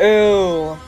Ew.